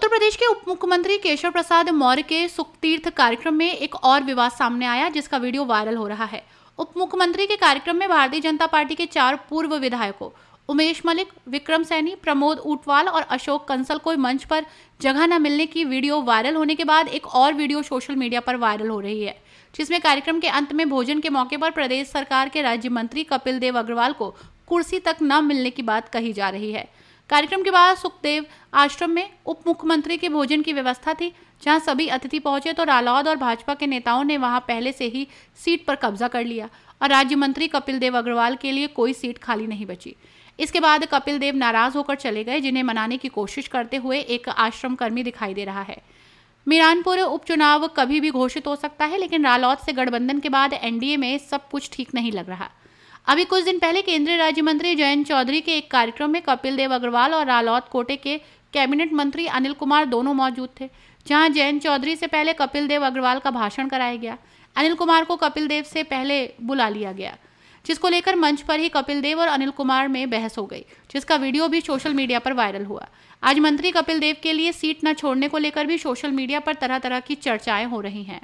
उत्तर प्रदेश के उप मुख्यमंत्री केशव प्रसाद मौर्य के सुखतीर्थ कार्यक्रम में एक और विवाद सामने आया, जिसका वीडियो वायरल हो रहा है। उप मुख्यमंत्री के कार्यक्रम में भारतीय जनता पार्टी के चार पूर्व विधायकों, उमेश मलिक, विक्रम सैनी, प्रमोद ऊटवाल और अशोक कंसल को मंच पर जगह न मिलने की वीडियो वायरल होने के बाद एक और वीडियो सोशल मीडिया पर वायरल हो रही है, जिसमें कार्यक्रम के अंत में भोजन के मौके पर प्रदेश सरकार के राज्य मंत्री कपिल देव अग्रवाल को कुर्सी तक न मिलने की बात कही जा रही है। कार्यक्रम के बाद सुखदेव आश्रम में उप मुख्यमंत्री के भोजन की व्यवस्था थी, जहाँ सभी अतिथि पहुँचे तो रालौद और भाजपा के नेताओं ने वहाँ पहले से ही सीट पर कब्जा कर लिया और राज्य मंत्री कपिल देव अग्रवाल के लिए कोई सीट खाली नहीं बची। इसके बाद कपिल देव नाराज़ होकर चले गए, जिन्हें मनाने की कोशिश करते हुए एक आश्रम कर्मी दिखाई दे रहा है। मीरानपुर उपचुनाव कभी भी घोषित हो सकता है, लेकिन रालौद से गठबंधन के बाद एनडीए में सब कुछ ठीक नहीं लग रहा। अभी कुछ दिन पहले केंद्रीय राज्य मंत्री जयंत चौधरी के एक कार्यक्रम में कपिल देव अग्रवाल और रालौद कोटे के कैबिनेट मंत्री अनिल कुमार दोनों मौजूद थे, जहाँ जयंत चौधरी से पहले कपिल देव अग्रवाल का भाषण कराया गया। अनिल कुमार को कपिल देव से पहले बुला लिया गया, जिसको लेकर मंच पर ही कपिल देव और अनिल कुमार में बहस हो गई, जिसका वीडियो भी सोशल मीडिया पर वायरल हुआ। आज मंत्री कपिल देव के लिए सीट न छोड़ने को लेकर भी सोशल मीडिया पर तरह तरह की चर्चाएँ हो रही हैं।